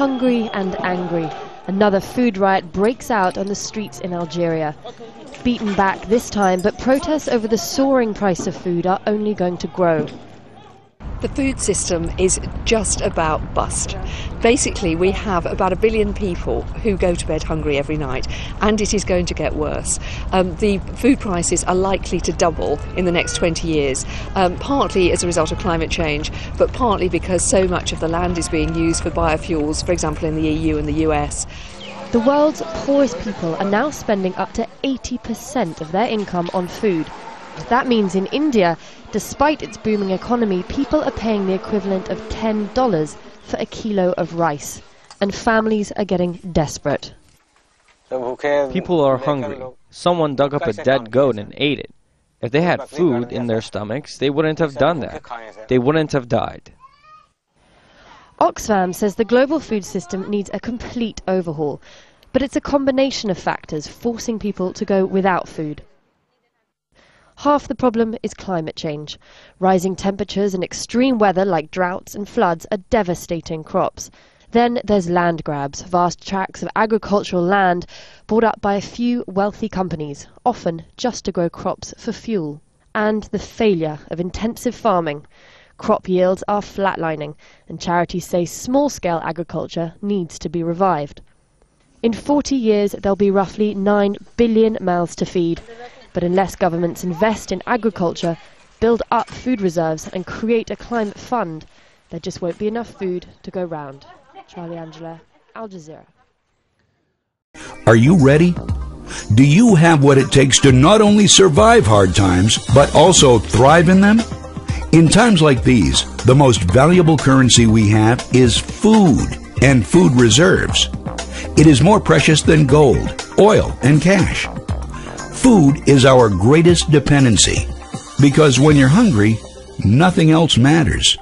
hungry and angry. Another food riot breaks out on the streets in Algeria. Beaten back this time, but protests over the soaring price of food are only going to grow. The food system is just about bust. Basically, we have about a billion people who go to bed hungry every night, and it is going to get worse. Um, the food prices are likely to double in the next 20 years, um, partly as a result of climate change, but partly because so much of the land is being used for biofuels, for example, in the EU and the US. The world's poorest people are now spending up to 80% of their income on food. That means in India, despite its booming economy, people are paying the equivalent of $10 for a kilo of rice. And families are getting desperate. People are hungry. Someone dug up a dead goat and ate it. If they had food in their stomachs, they wouldn't have done that. They wouldn't have died. Oxfam says the global food system needs a complete overhaul, but it's a combination of factors forcing people to go without food. Half the problem is climate change. Rising temperatures and extreme weather like droughts and floods are devastating crops. Then there's land grabs, vast tracts of agricultural land bought up by a few wealthy companies, often just to grow crops for fuel. And the failure of intensive farming. Crop yields are flatlining, and charities say small scale agriculture needs to be revived. In 40 years, there'll be roughly 9 billion mouths to feed. But unless governments invest in agriculture, build up food reserves, and create a climate fund, there just won't be enough food to go round. Charlie Angela, Al Jazeera. Are you ready? Do you have what it takes to not only survive hard times, but also thrive in them? In times like these, the most valuable currency we have is food and food reserves. It is more precious than gold, oil, and cash. Food is our greatest dependency because when you're hungry, nothing else matters.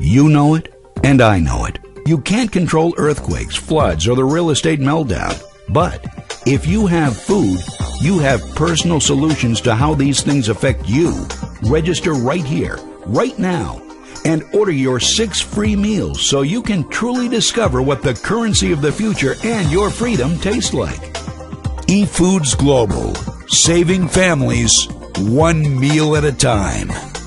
You know it, and I know it. You can't control earthquakes, floods, or the real estate meltdown. But if you have food, you have personal solutions to how these things affect you. Register right here, right now, and order your six free meals so you can truly discover what the currency of the future and your freedom taste like. eFoods Global saving families one meal at a time.